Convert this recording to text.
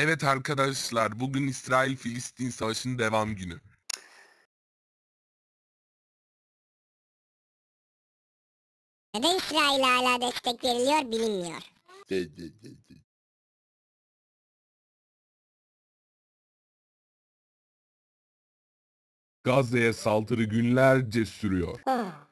Evet arkadaşlar, bugün İsrail-Filistin savaşının devam günü. Neden İsrail'e hala destek veriliyor bilinmiyor. De, de, de, de. Gazze'ye saldırı günlerce sürüyor. Ah.